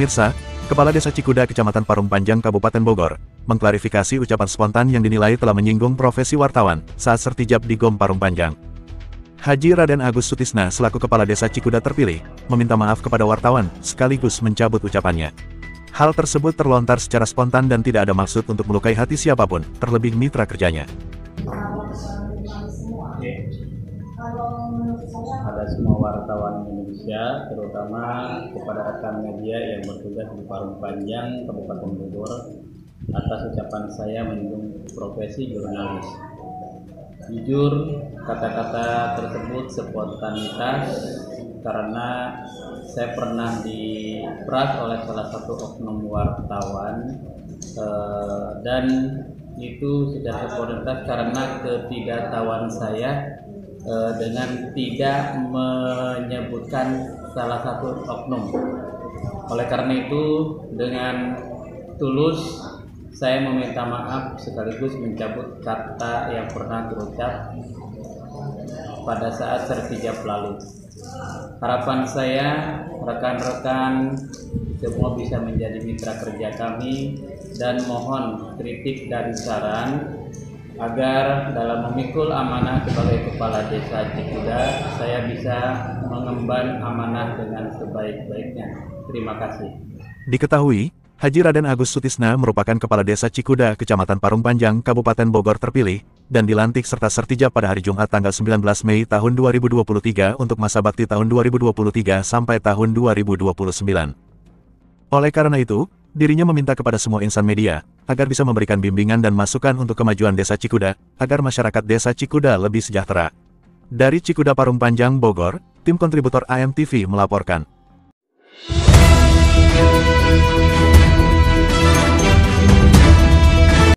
Pemirsa, Kepala Desa Cikuda Kecamatan Parung Panjang Kabupaten Bogor, mengklarifikasi ucapan spontan yang dinilai telah menyinggung profesi wartawan saat sertijab di Gom Parung Panjang. Haji Raden Agus Sutisna selaku Kepala Desa Cikuda terpilih, meminta maaf kepada wartawan, sekaligus mencabut ucapannya. Hal tersebut terlontar secara spontan dan tidak ada maksud untuk melukai hati siapa pun, terlebih mitra kerjanya. Ada semua wartawan Indonesia, terutama kepada rekan media yang bertugas di Parung Panjang, Kabupaten Bogor, atas ucapan saya menyinggung profesi jurnalis. Jujur, kata-kata tersebut spontanitas karena saya pernah diperas oleh salah satu oknum wartawan eh, dan itu sudah spontanitas karena ketidaktahuan saya eh, dengan tidak menyebutkan salah satu oknum. Oleh karena itu, dengan tulus saya meminta maaf sekaligus mencabut kata yang pernah terucap pada saat sertijab lalu. Harapan saya rekan-rekan semua bisa menjadi mitra kerja kami dan mohon kritik dan saran agar dalam memikul amanah sebagai kepala desa Cikuda saya bisa mengemban amanah dengan sebaik-baiknya. Terima kasih. Diketahui, Haji Raden Agus Sutisna merupakan Kepala Desa Cikuda, Kecamatan Parung Panjang, Kabupaten Bogor terpilih, dan dilantik serta sertijab pada hari Jumat tanggal 19 Mei tahun 2023 untuk masa bakti tahun 2023 sampai tahun 2029. Oleh karena itu, dirinya meminta kepada semua insan media, agar bisa memberikan bimbingan dan masukan untuk kemajuan Desa Cikuda, agar masyarakat Desa Cikuda lebih sejahtera. Dari Cikuda Parung Panjang, Bogor, tim kontributor AMTV melaporkan.